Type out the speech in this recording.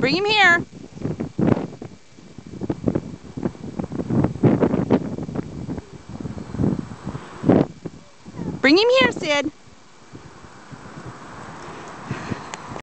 Bring him here. Bring him here, Sid.